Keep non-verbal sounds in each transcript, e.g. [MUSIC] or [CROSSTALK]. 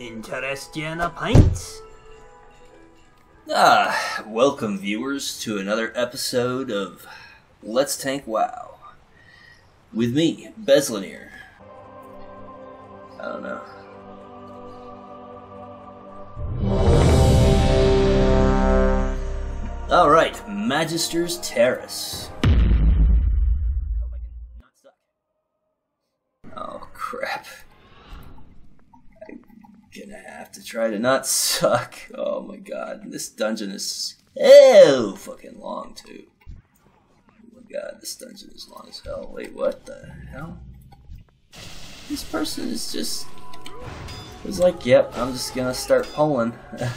Interested in a pint? Ah, welcome viewers to another episode of Let's Tank WoW. With me, Bezlonir. I don't know. Alright, Magister's Terrace. Oh crap. I'm gonna have to try to not [LAUGHS] suck. Oh my god, this dungeon is so fucking long too. Oh my god, this dungeon is long as hell. Wait, what the hell? This person is just was like, yep, I'm just gonna start pulling. [LAUGHS]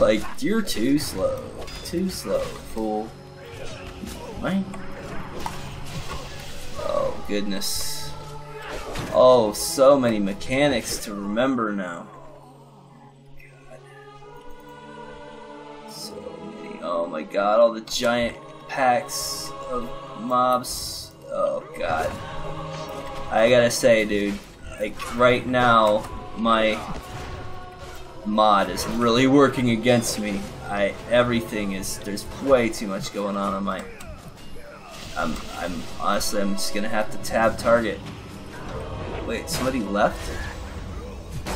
Like, you're too slow. Too slow, fool. Right? Oh goodness. Oh, so many mechanics to remember now. Oh my god, all the giant packs of mobs. Oh god. I gotta say, dude, like right now, my mod is really working against me. I everything is there's way too much going on on my. I'm I'm honestly I'm just gonna have to tab target. Wait, somebody left?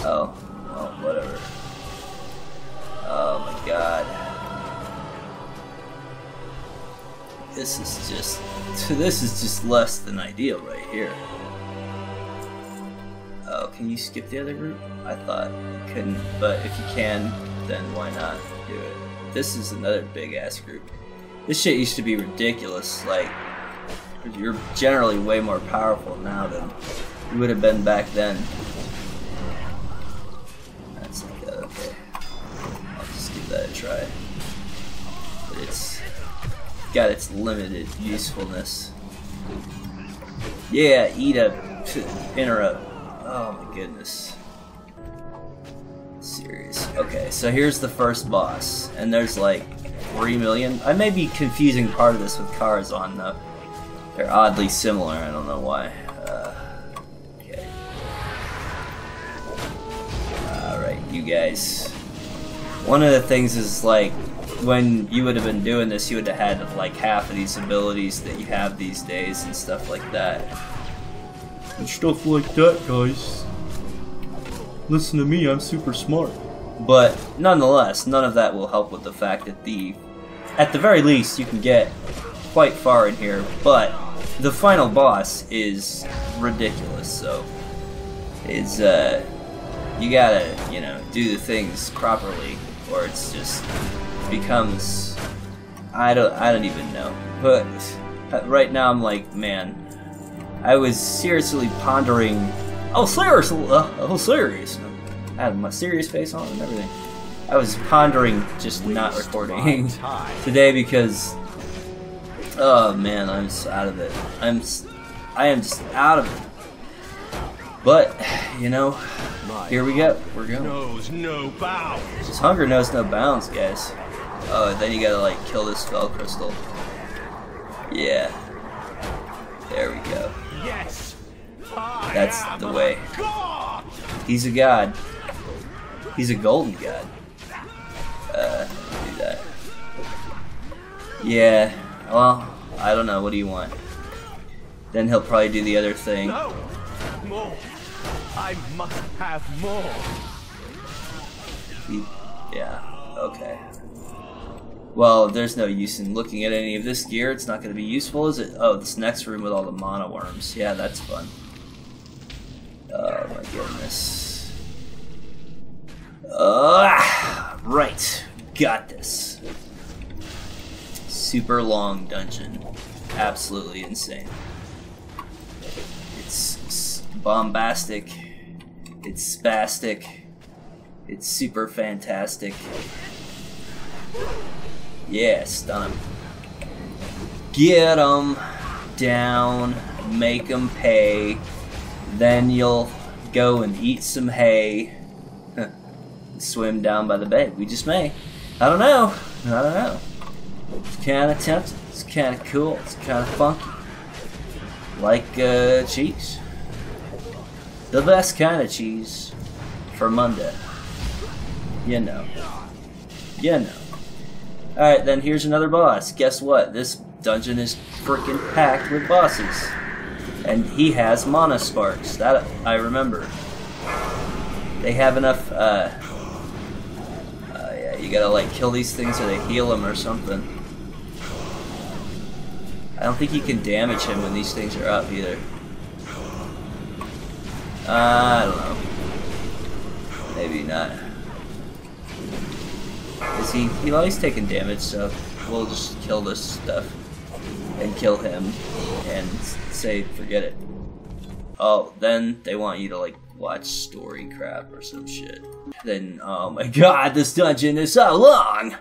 Oh, oh whatever. Oh my god. This is just [LAUGHS] this is just less than ideal right here. Oh, can you skip the other group? I thought you couldn't, but if you can, then why not do it? This is another big ass group. This shit used to be ridiculous. Like, you're generally way more powerful now than you would have been back then. Got its limited usefulness. Yeah, eat a interrupt. Oh my goodness. Serious. Okay, so here's the first boss, and there's like 3 million. I may be confusing part of this with Karazhan though. They're oddly similar, I don't know why. Uh, okay. Alright, you guys. One of the things is like, when you would have been doing this, you would have had like half of these abilities that you have these days and stuff like that and stuff like that, guys. Listen to me, I'm super smart. But nonetheless, none of that will help with the fact that the, at the very least, you can get quite far in here, but the final boss is ridiculous, so it's, uh, you gotta, you know, do the things properly, or it's just becomes, I don't, I don't even know. But right now I'm like, man, I was seriously pondering. Oh, serious! Uh, oh, serious! I had my serious face on and everything. I was pondering just not recording [LAUGHS] today because, oh man, I'm just out of it. I'm, I am just out of it. But you know, here we go. We're going. Knows no bounds. This hunger knows no bounds, guys. Oh, then you gotta like kill this spell crystal. Yeah. There we go. Yes. That's the way. He's a god. He's a golden god. Uh, do that. Yeah. Well, I don't know. What do you want? Then he'll probably do the other thing. No. More. I must have more. He, yeah. Okay. Well, there's no use in looking at any of this gear. It's not going to be useful, is it? Oh, this next room with all the mana worms. Yeah, that's fun. Oh my goodness. Uh, right. Got this. Super long dungeon. Absolutely insane. It's bombastic. It's spastic. It's super fantastic. Yeah, stun him. Get him down, make him pay. Then you'll go and eat some hay. [LAUGHS] Swim down by the bay. We just may. I don't know. I don't know. It's kind of tempting. It's kind of cool. It's kind of funky. Like uh, cheese. The best kind of cheese. for Monday. You know. You know. Alright, then here's another boss. Guess what? This dungeon is freaking packed with bosses. And he has mana sparks. That I remember. They have enough, uh, uh, yeah, you gotta like kill these things or they heal them or something. I don't think you can damage him when these things are up either. Uh, I don't know. Maybe not. Is he? He always taking damage, so we'll just kill this stuff and kill him and say forget it. Oh, then they want you to like watch story crap or some shit. Then, oh my [LAUGHS] god, this dungeon is so long!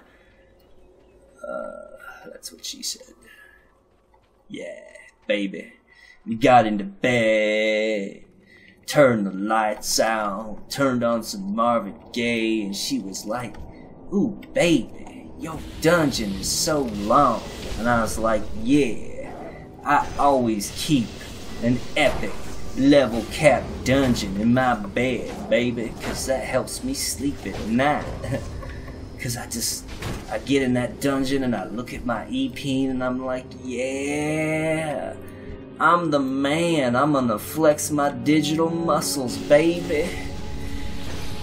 Uh, that's what she said. Yeah, baby. We got into bed, turned the lights out, turned on some Marvin Gaye, and she was like, Ooh, baby, your dungeon is so long. And I was like, Yeah, I always keep an epic level cap dungeon in my bed, baby, because that helps me sleep at night. [LAUGHS] Because I just, I get in that dungeon and I look at my EP and I'm like, yeah, I'm the man. I'm gonna flex my digital muscles, baby.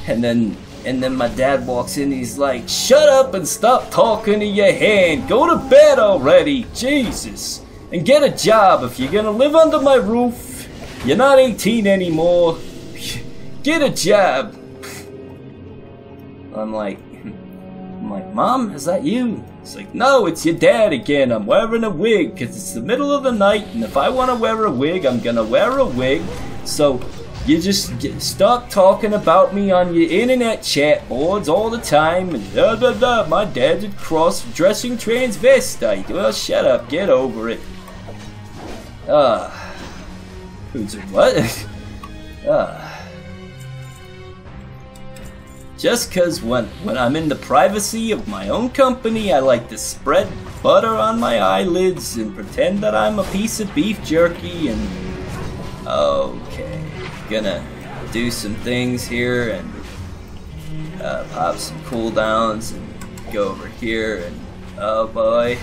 And then, and then my dad walks in. He's like, shut up and stop talking to your hand. Go to bed already, Jesus. And get a job if you're gonna live under my roof. You're not 18 anymore. [LAUGHS] Get a job. I'm like, [LAUGHS] I'm like, Mom, is that you? It's like, no, it's your dad again. I'm wearing a wig because it's the middle of the night, and if I want to wear a wig, I'm gonna wear a wig. So you just get, stop talking about me on your internet chat boards all the time and da da da. My dad's a cross-dressing transvestite. Well, shut up. Get over it. Ah. Who's what? [LAUGHS] ah. Just cause when when I'm in the privacy of my own company, I like to spread butter on my eyelids and pretend that I'm a piece of beef jerky and okay, gonna do some things here and uh, pop some cooldowns and go over here and oh boy,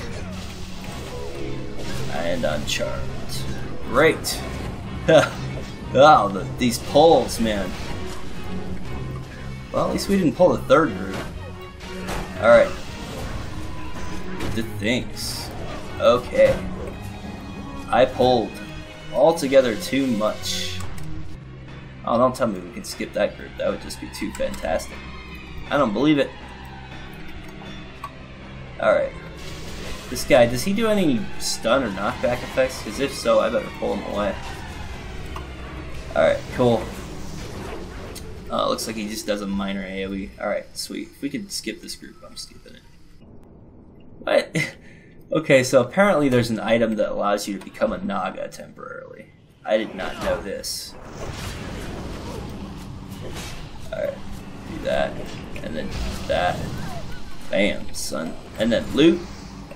and I'm charmed. Great. [LAUGHS] oh, the, these poles, man. Well, at least we didn't pull the third group. Alright. The things. Okay. I pulled altogether too much. Oh, don't tell me we can skip that group. That would just be too fantastic. I don't believe it. Alright. This guy, does he do any stun or knockback effects? Because if so, I better pull him away. Alright, cool. Uh, looks like he just does a minor AoE. Alright, sweet. If we could skip this group, I'm skipping it. What? [LAUGHS] okay, so apparently there's an item that allows you to become a Naga temporarily. I did not know this. Alright, do that, and then that. Bam, son. And then loot.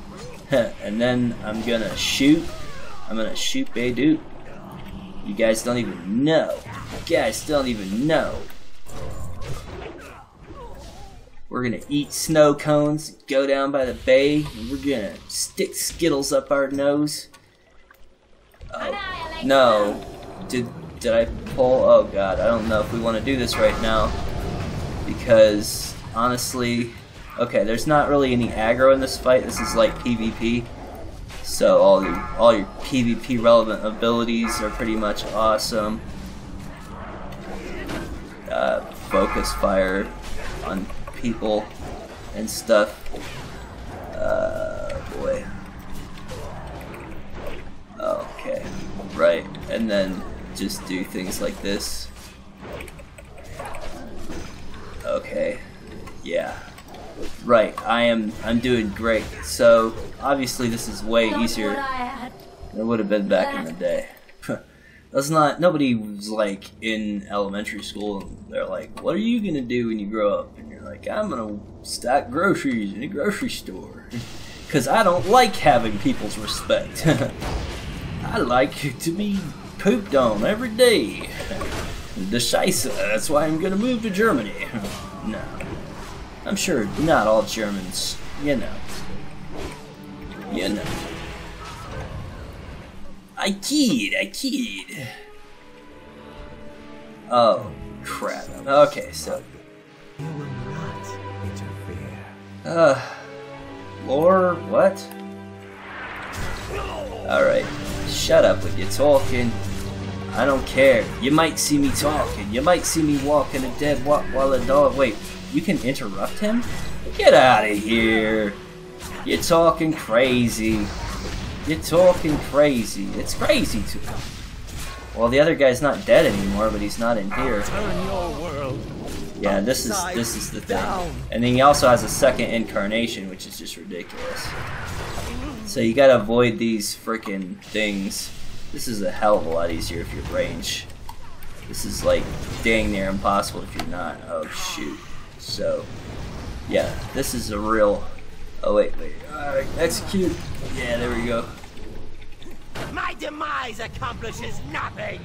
[LAUGHS] and then I'm gonna shoot. I'm gonna shoot Beidou. You guys don't even know. You guys don't even know. We're gonna eat snow cones, go down by the bay, and we're gonna stick Skittles up our nose. Oh, no. Did did I pull? Oh god, I don't know if we want to do this right now. Because, honestly, okay, there's not really any aggro in this fight. This is like PvP. So all your all your PvP relevant abilities are pretty much awesome. Uh, focus fire on people and stuff. Uh, boy. Okay, right, and then just do things like this. Okay, yeah. Right, I am. I'm doing great. So obviously, this is way easier than it would have been back in the day. [LAUGHS] That's not. Nobody was like in elementary school and they're like, "What are you gonna do when you grow up?" Like, "I'm gonna stock groceries in a grocery store." Because I don't like having people's respect. [LAUGHS] I like to be pooped on every day. The Scheisse, that's why I'm gonna move to Germany. [LAUGHS] no. I'm sure not all Germans, you know. You know. I keyed, I keyed. Oh, crap. Okay, so. Uh. Lore, what? Alright, shut up with your talking. I don't care. You might see me talking. You might see me walking a dead wa- while a dog. Wait, you can interrupt him? Get out of here. You're talking crazy. You're talking crazy. It's crazy to. Well, the other guy's not dead anymore, but he's not in here. Turn your world. Yeah, this is this is the thing. And then he also has a second incarnation, which is just ridiculous. So you gotta avoid these freaking things. This is a hell of a lot easier if you're range. This is like dang near impossible if you're not. Oh shoot. So yeah, this is a real. Oh wait, wait. Alright, execute. Yeah, there we go. My demise accomplishes nothing.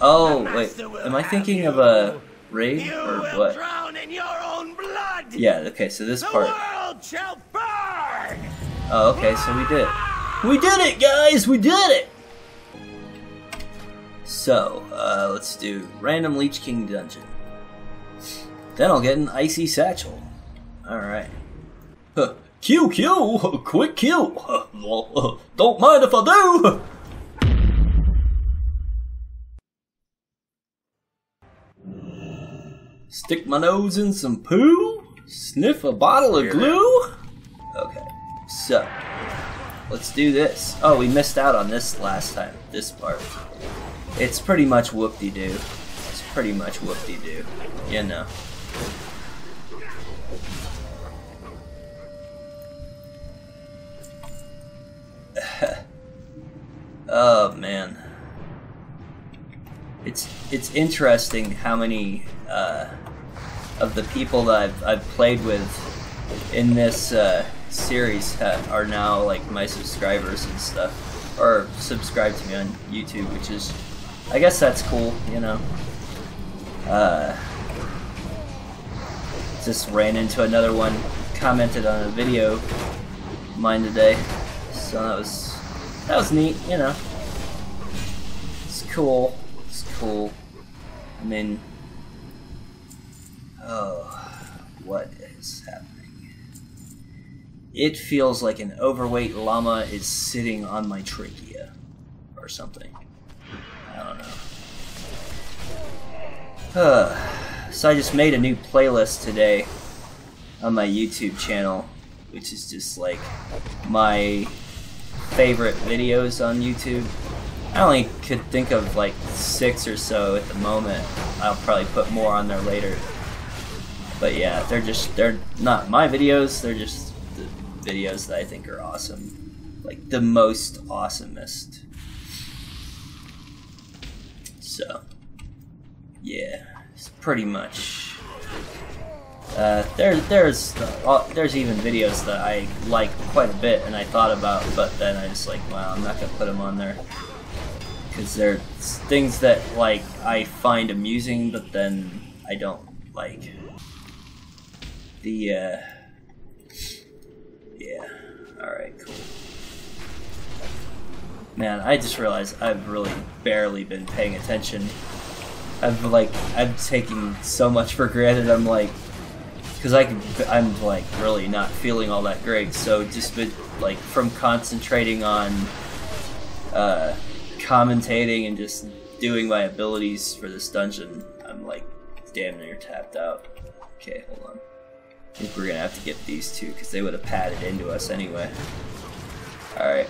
Oh wait, am I thinking of a You or what? drown in your own blood. Yeah. Okay, so this The part. world shall burn. Oh, okay, so we did it. We did it, guys! We did it! So, uh, let's do random Lich King dungeon. Then I'll get an icy satchel. Alright. Huh. [LAUGHS] Q, Q! [LAUGHS] Quick Q! [LAUGHS] Don't mind if I do! Stick my nose in some poo? Sniff a bottle of glue? Okay, so let's do this. Oh, we missed out on this last time. This part. It's pretty much whoop-de-doo. It's pretty much whoop-de-doo. You know. [LAUGHS] oh man. It's it's interesting how many uh, of the people that I've, I've played with in this uh, series ha- are now like my subscribers and stuff, or subscribe to me on YouTube, which is, I guess that's cool, you know. Uh, just ran into another one, commented on a video mine today, so that was that was neat, you know. It's cool. It's cool. I mean, Oh, what is happening? It feels like an overweight llama is sitting on my trachea. Or something. I don't know. Uh, so I just made a new playlist today on my YouTube channel, which is just like my favorite videos on YouTube. I only could think of like six or so at the moment. I'll probably put more on there later. But yeah, they're just they're not my videos, they're just the videos that I think are awesome. Like the most awesomest. So yeah, it's pretty much uh, there, there's uh, there's even videos that I like quite a bit and I thought about, but then I just like, wow, I'm not gonna put them on there because they're things that like I find amusing, but then I don't like. The uh, yeah, all right, cool. Man, I just realized I've really barely been paying attention. I've like I'm taking so much for granted. I'm like, because I can, I'm like really not feeling all that great. So just been like from concentrating on uh, commentating and just doing my abilities for this dungeon, I'm like damn near tapped out. Okay, hold on. I think we're gonna have to get these two because they would have padded into us anyway. All right.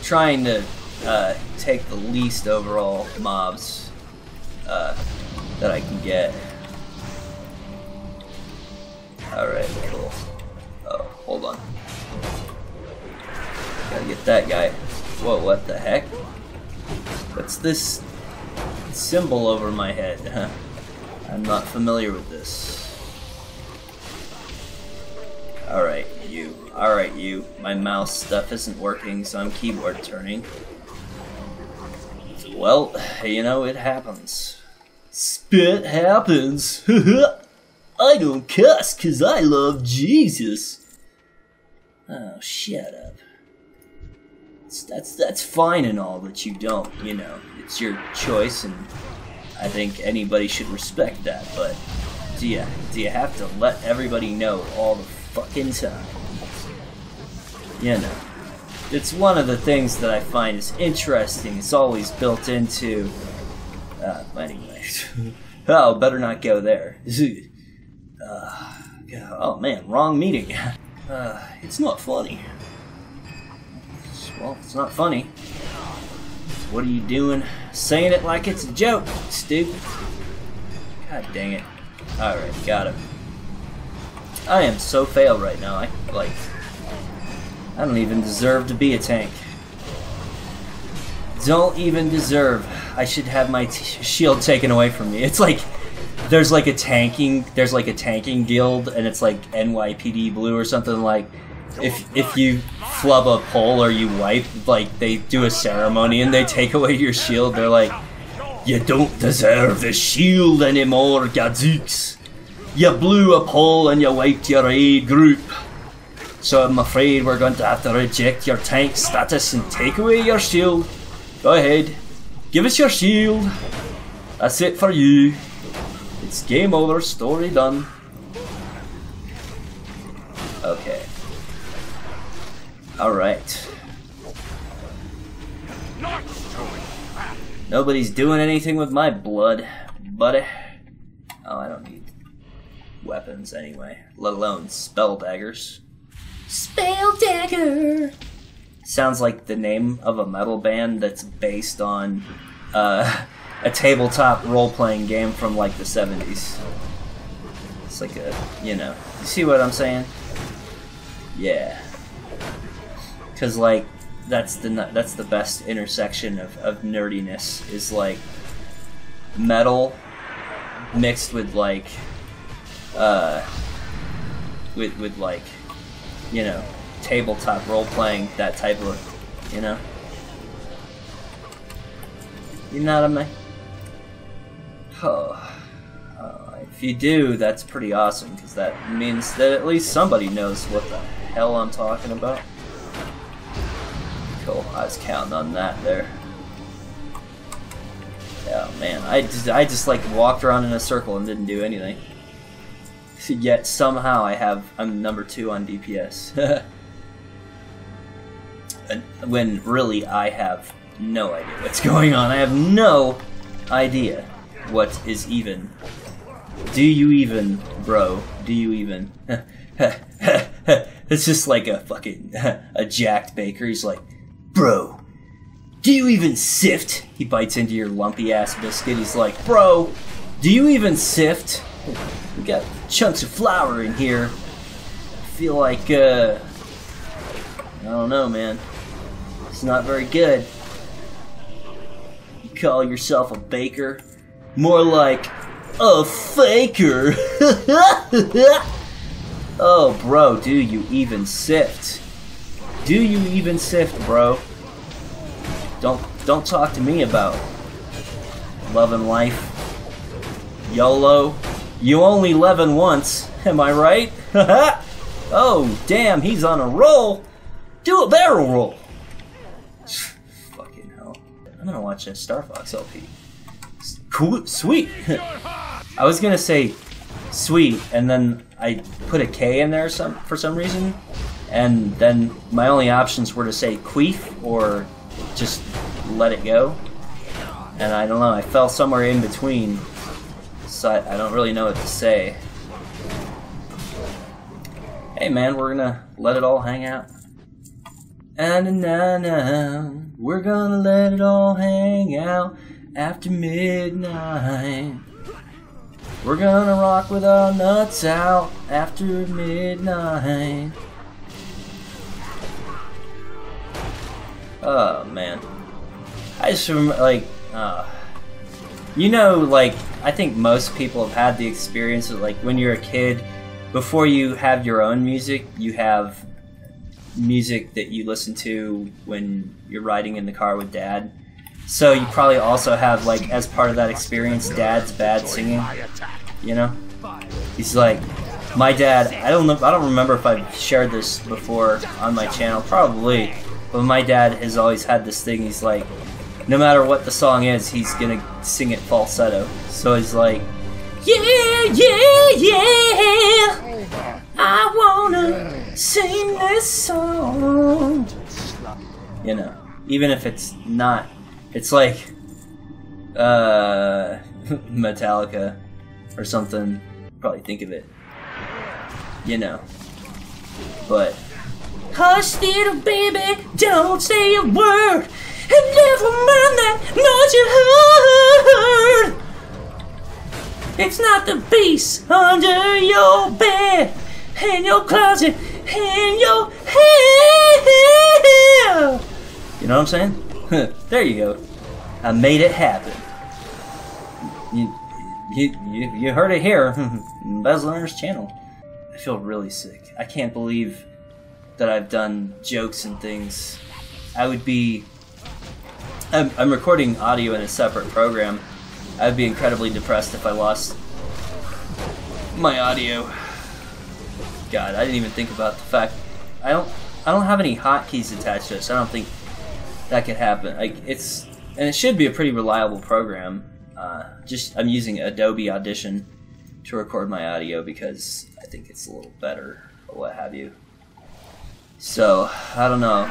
Trying to uh, take the least overall mobs uh, that I can get. Alright, cool. Oh, hold on. Gotta get that guy. Whoa, what the heck? What's this symbol over my head? I'm not familiar with this. Alright, you. Alright, you. My mouse stuff isn't working, so I'm keyboard turning. Well, you know, it happens. Spit happens. [LAUGHS] I don't cuss because I love Jesus. Oh, shut up. That's, that's, fine and all that you don't, you know. It's your choice, and I think anybody should respect that, but do you, do you have to let everybody know all the fucking time? You know. It's one of the things that I find is interesting. It's always built into. Uh, anyway. [LAUGHS] oh, better not go there. [LAUGHS] Uh, oh man, wrong meeting. [LAUGHS] Uh, it's not funny. Well, it's not funny. What are you doing? Saying it like it's a joke, stupid. God dang it. Alright, got him. I am so fail right now. I, like, I don't even deserve to be a tank. Don't even deserve. I should have my shield taken away from me. It's like there's like a tanking there's like a tanking guild and it's like NYPD blue or something like if if you flub a pole or you wipe like they do a ceremony and they take away your shield they're like you don't deserve the shield anymore gadzooks you blew a pole and you wiped your aid group so I'm afraid we're going to have to reject your tank status and take away your shield. Go ahead. Give us your shield. That's it for you. It's game over, story done. Okay. Alright. Nobody's doing anything with my blood, buddy. Oh, I don't weapons anyway, let alone spell daggers. Spell Dagger. Sounds like the name of a metal band that's based on uh, a tabletop role playing game from like the 70s. It's like a, you know, you see what I'm saying? Yeah. Cause like that's the that's the best intersection of, of nerdiness is like metal mixed with like uh with with like you know, tabletop role playing, that type of, you know. You know what I mean? Oh, uh, if you do, that's pretty awesome because that means that at least somebody knows what the hell I'm talking about. Cool, I was counting on that there. Oh man, I just, I just like walked around in a circle and didn't do anything. [LAUGHS] Yet somehow I have I'm number two on DPS. [LAUGHS] when really I have no idea what's [LAUGHS] going on. I have no idea what is even. Do you even, bro? Do you even? it's just like a fucking a jacked baker. He's like, bro, do you even sift? He bites into your lumpy ass biscuit. He's like, bro, do you even sift? We got chunks of flour in here. I feel like, uh, I don't know, man. It's not very good. You call yourself a baker? More like a faker. [LAUGHS] oh, bro, do you even sift? Do you even sift, bro? Don't don't talk to me about love and life. YOLO. You only leaven once, am I right? [LAUGHS] oh, damn, he's on a roll. Do a barrel roll. Fucking hell. I'm gonna watch a Star Fox LP. Cool, sweet. [LAUGHS] I was gonna say sweet, and then I put a K in there some for some reason, and then my only options were to say queef or just let it go. And I don't know, I fell somewhere in between so I, I don't really know what to say. Hey man, we're gonna let it all hang out. And na, we're gonna let it all hang out after midnight. We're gonna rock with our nuts out after midnight. Oh man, I just remember like, uh, you know, like I think most people have had the experience of like when you're a kid, before you have your own music, you have music that you listen to when you're riding in the car with dad, So you probably also have like as part of that experience, dad's bad singing. You know, he's like, my dad. I don't know. I don't remember if I've shared this before on my channel. Probably, but my dad has always had this thing. He's like, no matter what the song is, he's gonna sing it falsetto. So he's like, yeah, yeah, yeah. I wanna sing this song. You know, even if it's not, it's like uh [LAUGHS] Metallica or something. Probably think of it. You know, but hush, little baby, don't say a word, and never mind that noise you heard. It's not the beast under your bed, in your closet, in your hair. You know what I'm saying? [LAUGHS] there you go. I made it happen. You, you, you, you heard it here, [LAUGHS] Bezlonir's channel. I feel really sick. I can't believe that I've done jokes and things. I would be. I'm, I'm recording audio in a separate program. I would be incredibly depressed if I lost my audio. God, I didn't even think about the fact I don't I don't have any hotkeys attached to it, so I don't think that could happen. Like it's and it should be a pretty reliable program. Uh, just I'm using Adobe Audition to record my audio because I think it's a little better or what have you. So I don't know.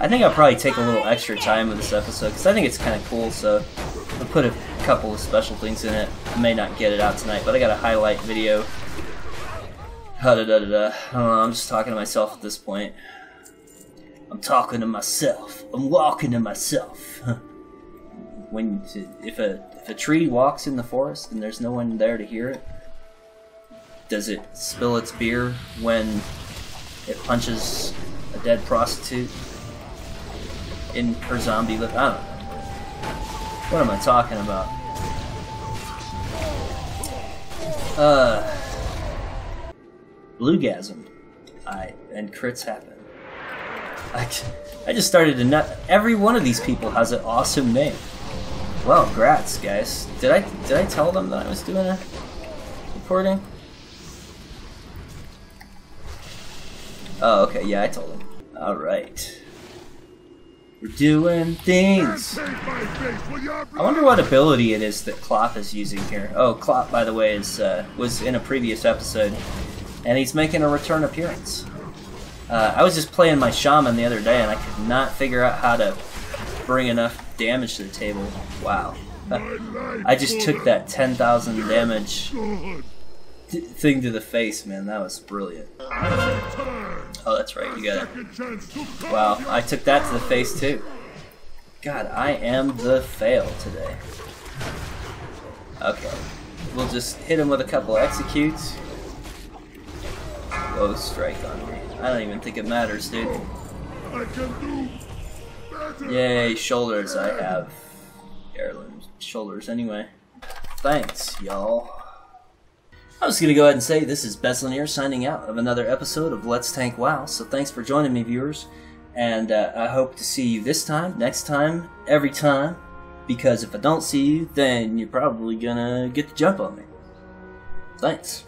I think I'll probably take a little extra time with this episode because I think it's kind of cool. So I'll put a couple of special things in it. I may not get it out tonight, but I got a highlight video. Da da da da. Know, I'm just talking to myself at this point. I'm talking to myself. I'm walking to myself. [LAUGHS] when if a if a tree walks in the forest and there's no one there to hear it, does it spill its beer when it punches a dead prostitute in her zombie lip? I don't know. What am I talking about? Uh, Bluegasm. I and Critzhappen. I, I just started to nut. Every one of these people has an awesome name. Well, grats, guys. Did I did I tell them that I was doing a recording? Oh, okay. Yeah, I told them. All right. We're doing things. I wonder what ability it is that Clop is using here. Oh, Clop, by the way, is uh, was in a previous episode, and he's making a return appearance. Uh, I was just playing my shaman the other day, and I could not figure out how to bring enough damage to the table. Wow. [LAUGHS] I just took that 10,000 damage thing to the face, man. That was brilliant. Oh, that's right. You got it. Wow, I took that to the face too. God, I am the fail today. Okay. We'll just hit him with a couple executes. Oh, Low strike on me. I don't even think it matters, dude. Yay, shoulders I have. Heirloom shoulders anyway. Thanks, y'all. I was gonna go ahead and say this is Bezlonir signing out of another episode of Let's Tank WoW. So thanks for joining me, viewers, and uh, I hope to see you this time, next time, every time. Because if I don't see you, then you're probably gonna get the jump on me. Thanks.